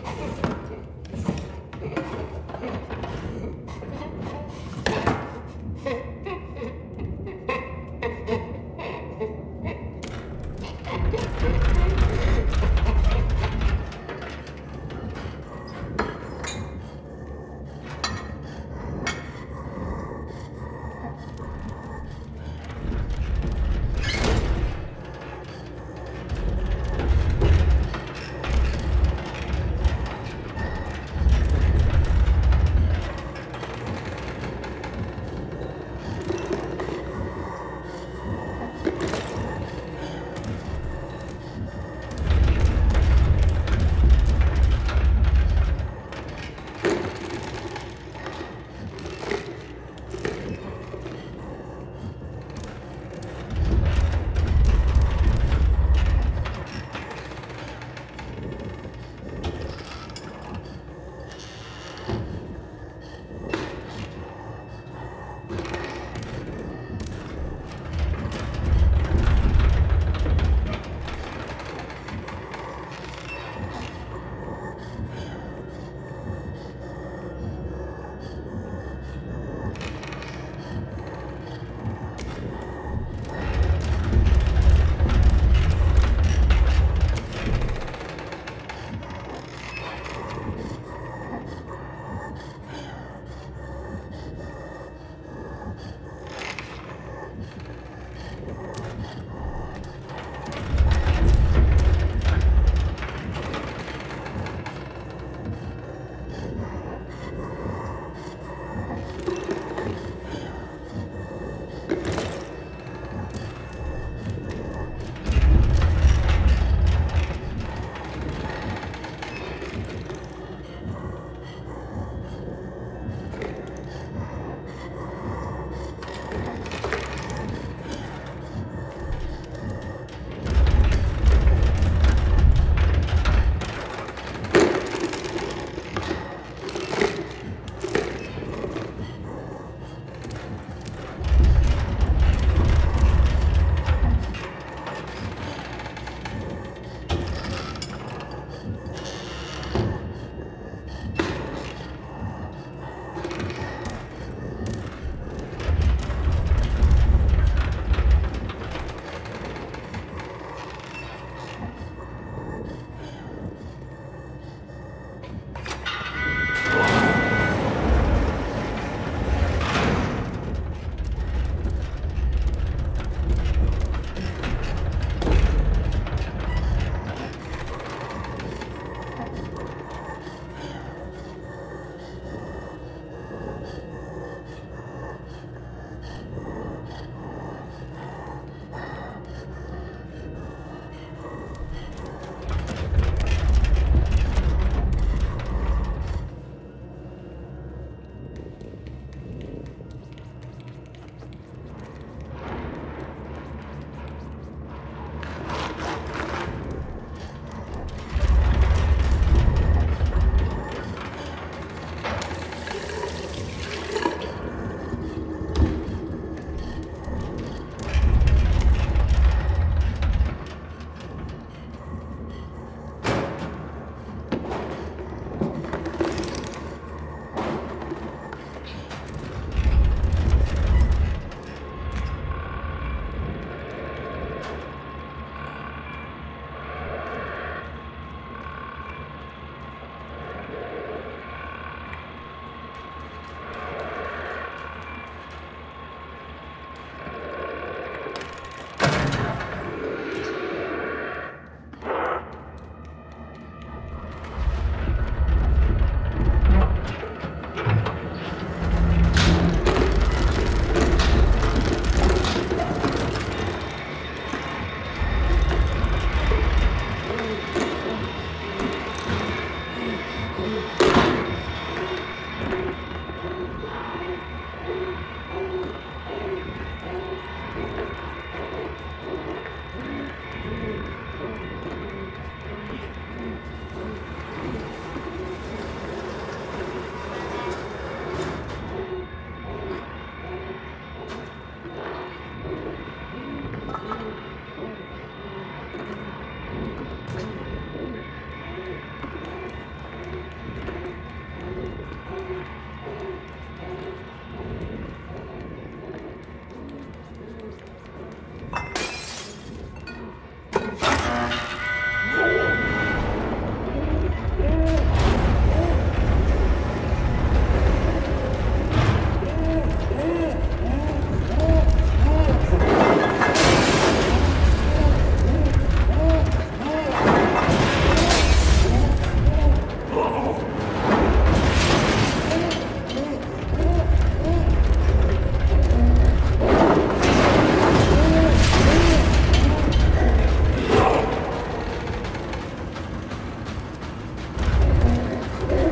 picture.